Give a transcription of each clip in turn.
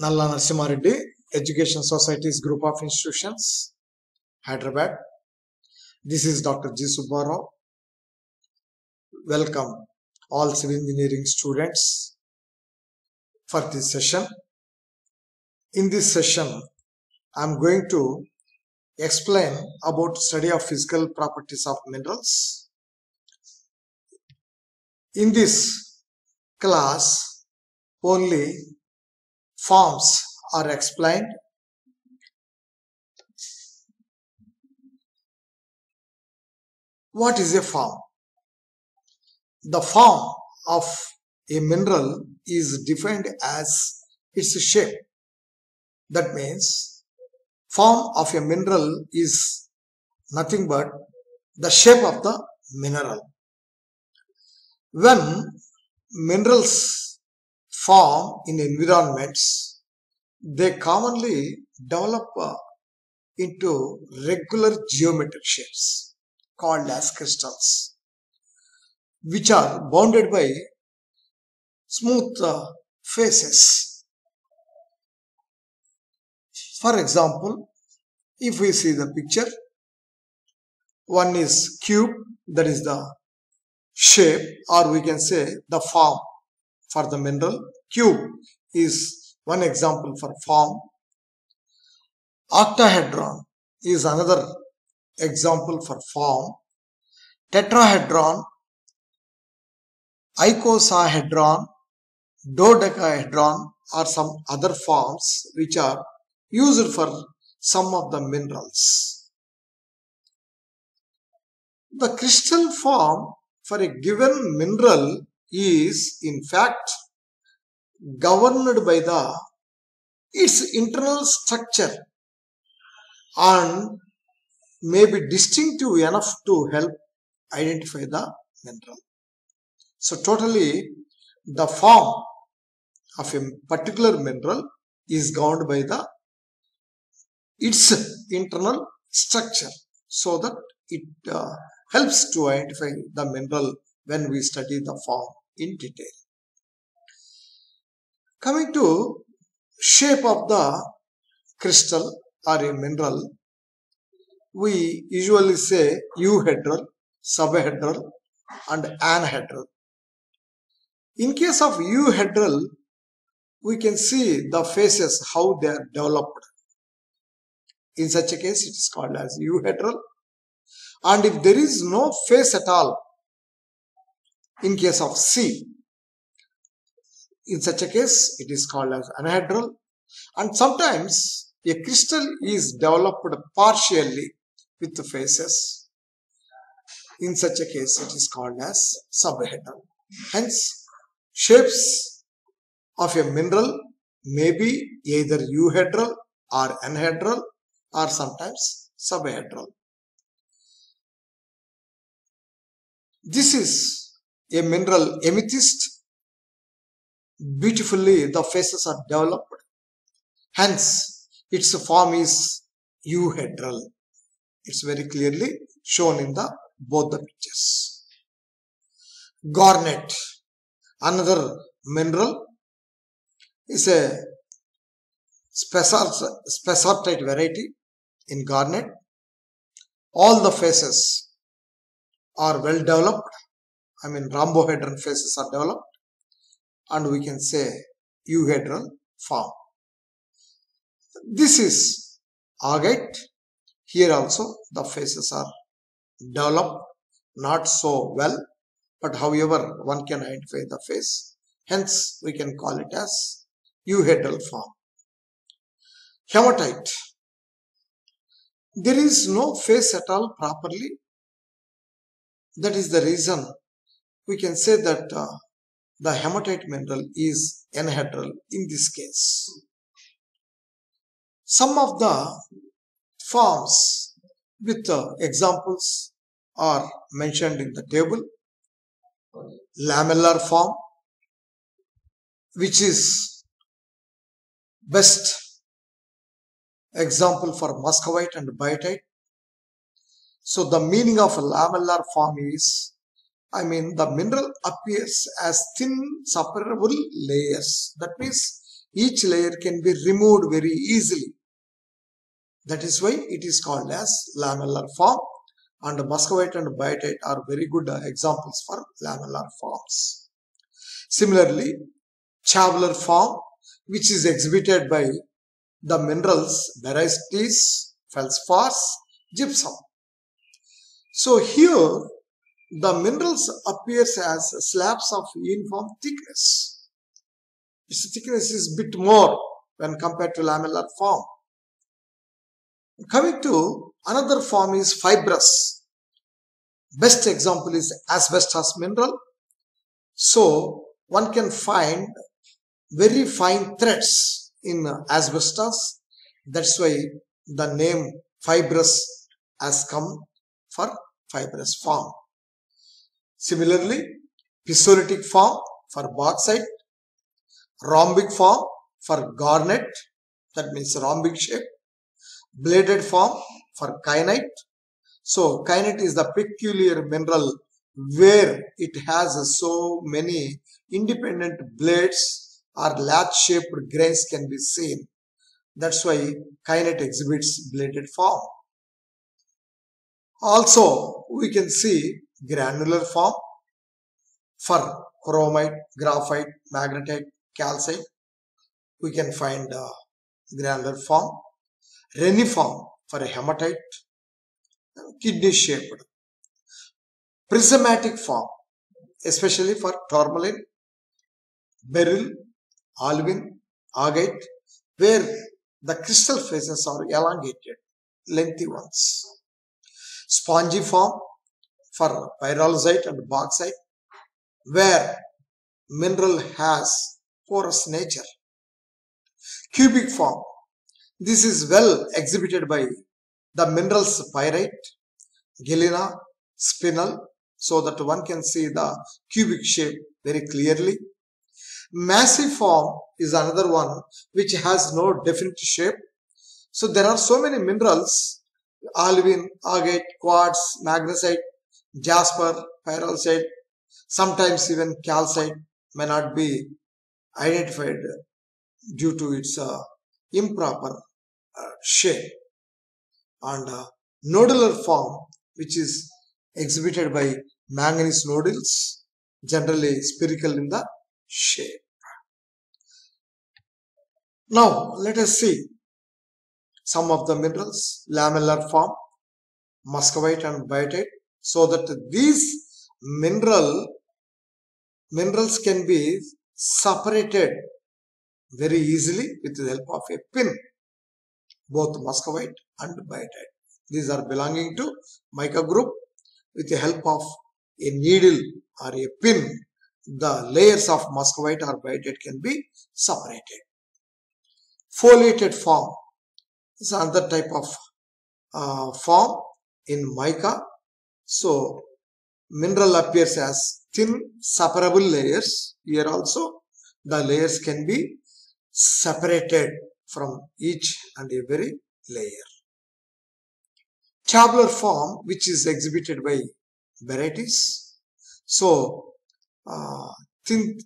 Nalla Narasimhareddy Education Society's group of institutions, Hyderabad. This is Dr. G. Welcome all civil engineering students for this session. In this session, I am going to explain about study of physical properties of minerals. In this class, only forms are explained. What is a form? The form of a mineral is defined as its shape. That means form of a mineral is nothing but the shape of the mineral. When minerals form in environments, they commonly develop uh, into regular geometric shapes called as crystals, which are bounded by smooth uh, faces. For example, if we see the picture, one is cube, that is the shape, or we can say the form for the mineral. Cube is one example for form. Octahedron is another example for form. Tetrahedron, icosahedron, dodecahedron are some other forms which are used for some of the minerals. The crystal form for a given mineral is in fact governed by the its internal structure and may be distinctive enough to help identify the mineral. So totally the form of a particular mineral is governed by the its internal structure so that it uh, helps to identify the mineral when we study the form in detail. Coming to shape of the crystal or a mineral, we usually say euhedral, subhedral and anhedral. In case of euhedral, we can see the faces, how they are developed. In such a case, it is called as euhedral. And if there is no face at all, in case of C, in such a case, it is called as anhedral. And sometimes a crystal is developed partially with the faces. In such a case, it is called as subhedral. Hence, shapes of a mineral may be either euhedral or anhedral or sometimes subhedral. This is a mineral amethyst. Beautifully, the faces are developed. Hence, its form is euhedral. It's very clearly shown in the both the pictures. Garnet, another mineral, is a spessartite variety in garnet. All the faces are well developed. I mean, rhombohedron faces are developed, and we can say euhedral form. This is agate. Here also the faces are developed, not so well, but however one can identify the face. Hence, we can call it as euhedral form. Hematite. There is no face at all properly. That is the reason we can say that uh, the hematite mineral is anhedral in this case. Some of the forms with uh, examples are mentioned in the table. Lamellar form, which is best example for muscovite and biotite. So the meaning of lamellar form is, I mean, the mineral appears as thin separable layers. That means each layer can be removed very easily. That is why it is called as lamellar form and muscovite and biotite are very good examples for lamellar forms. Similarly, tabular form which is exhibited by the minerals barytes, feldspars, gypsum. So here the minerals appears as slabs of uniform thickness. Its thickness is bit more when compared to lamellar form. Coming to another form is fibrous. Best example is asbestos mineral. So one can find very fine threads in asbestos. That's why the name fibrous has come for fibrous form. Similarly, pisolitic form for bauxite, rhombic form for garnet, that means rhombic shape, bladed form for kyanite. So, kyanite is the peculiar mineral where it has so many independent blades or latch-shaped grains can be seen. That's why kyanite exhibits bladed form. Also, we can see granular form for chromite, graphite, magnetite, calcite. We can find uh, granular form. Reniform for a hematite, kidney shaped. Prismatic form, especially for tourmaline, beryl, olivine, agate, where the crystal faces are elongated, lengthy ones. Spongy form for pyrolusite and bauxite, where mineral has porous nature. Cubic form. This is well exhibited by the minerals pyrite, galena, spinel, so that one can see the cubic shape very clearly. Massive form is another one which has no definite shape. So there are so many minerals, olivine, agate, quartz, magnesite, jasper, pyrolusite, sometimes even calcite may not be identified due to its uh, improper uh, shape. And uh, nodular form which is exhibited by manganese nodules generally spherical in the shape. Now let us see some of the minerals. Lamellar form muscovite and biotite so that these mineral minerals can be separated very easily with the help of a pin both muscovite and biotite. These are belonging to mica group. With the help of a needle or a pin the layers of muscovite or biotite can be separated. Foliated form. Is another type of uh, form in mica so mineral appears as thin separable layers. Here also the layers can be separated from each and every layer. Tabular form which is exhibited by barytes. So uh, thin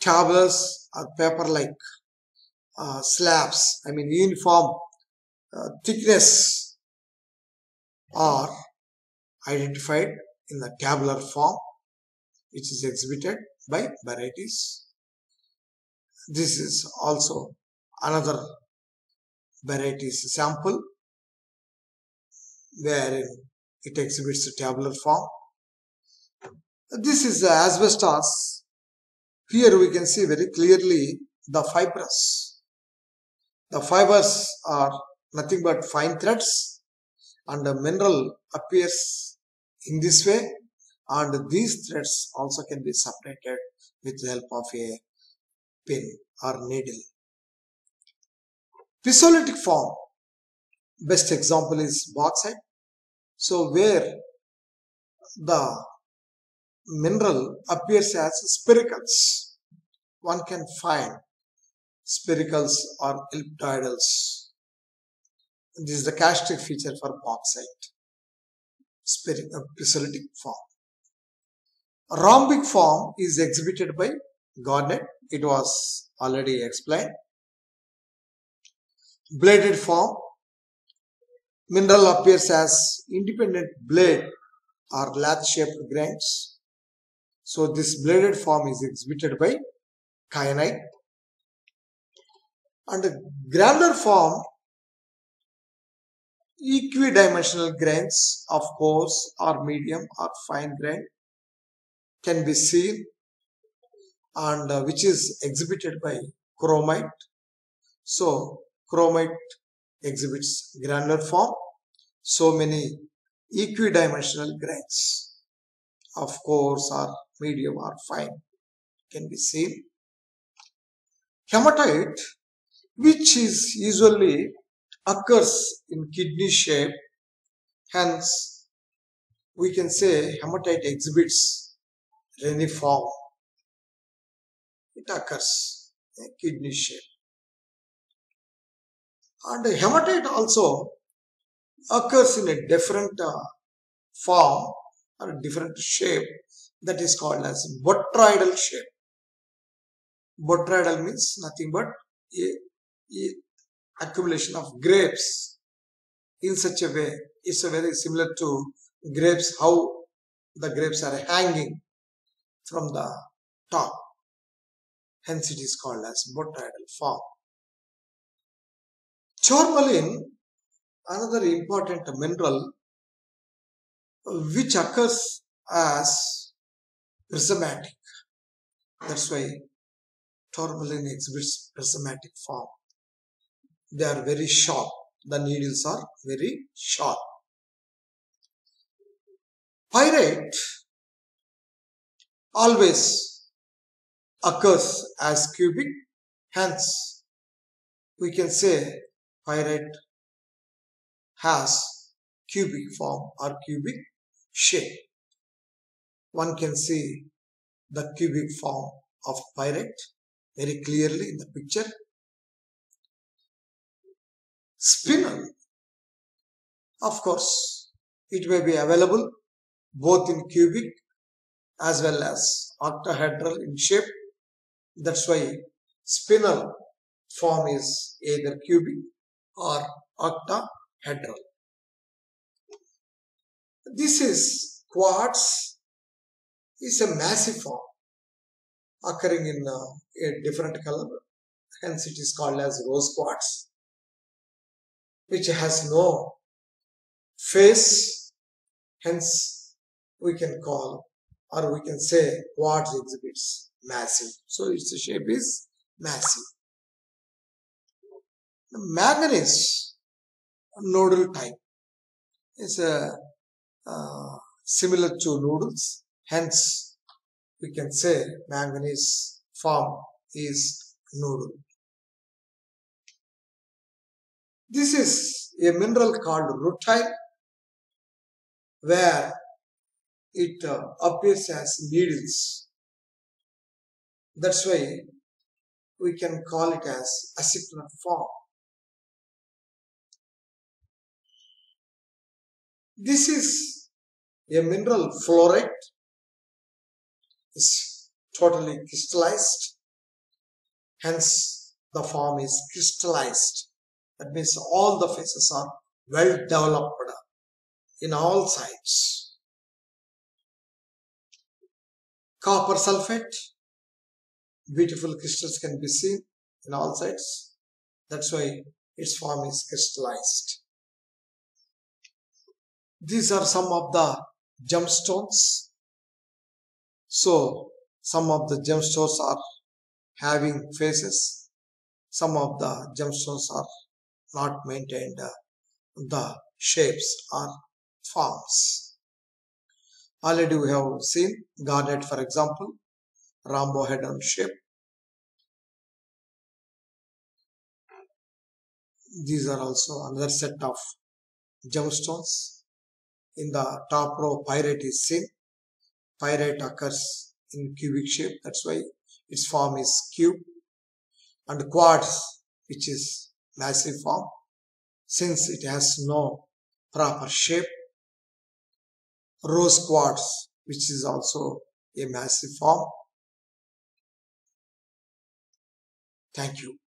tabulars or paper-like uh, slabs, I mean uniform uh, thickness are identified in the tabular form which is exhibited by barytes. This is also another barytes sample wherein it exhibits a tabular form. This is the asbestos. Here we can see very clearly the fibers. The fibers are nothing but fine threads and the mineral appears in this way and these threads also can be separated with the help of a pin or needle. Pisolitic form, best example is bauxite. So where the mineral appears as spiracles, one can find spiracles or ellipsoidals. This is the characteristic feature for bauxite pisolitic uh, form. Rhombic form is exhibited by garnet, it was already explained. Bladed form. Mineral appears as independent blade or lathe-shaped grains. So this bladed form is exhibited by kyanite. And the granular form, equidimensional grains of coarse or medium or fine grain can be seen and uh, which is exhibited by chromite. So chromite exhibits granular form. So many equidimensional grains of coarse or medium or fine can be seen. Hematite, which is usually occurs in kidney shape, hence we can say hematite exhibits reniform. It occurs in kidney shape. And hematite also occurs in a different uh, form or a different shape that is called as botryoidal shape. Botryoidal means nothing but a, a accumulation of grapes in such a way. It's very similar to grapes, how the grapes are hanging from the top. Hence it is called as botryoidal form. Tourmaline, another important mineral which occurs as prismatic. That's why tourmaline exhibits prismatic form. They are very sharp. The needles are very sharp. Pyrite always occurs as cubic. Hence, we can say pyrite has cubic form or cubic shape. One can see the cubic form of pyrite very clearly in the picture. Spinel, of course, it may be available both in cubic as well as octahedral in shape. That's why spinel form is either cubic or octahedral. This is quartz is a massive form occurring in uh, a different color hence it is called as rose quartz which has no face hence we can call or we can say quartz exhibits massive so its shape is massive the manganese nodal type is a uh, similar to noodles. Hence, we can say manganese form is noodle. This is a mineral called rutile where it uh, appears as needles. That's why we can call it as acicular form. This is a mineral fluorite. is totally crystallized. Hence, the form is crystallized. That means all the faces are well developed in all sides. Copper sulfate, beautiful crystals can be seen in all sides. That's why its form is crystallized. These are some of the gemstones. So, some of the gemstones are having faces. Some of the gemstones are not maintained uh, the shapes or forms. Already we have seen garnet for example, rhombohedron shape. These are also another set of gemstones in the top row pyrite is seen. Pyrite occurs in cubic shape. That's why its form is cube. And quartz, which is massive form, since it has no proper shape. Rose quartz, which is also a massive form. Thank you.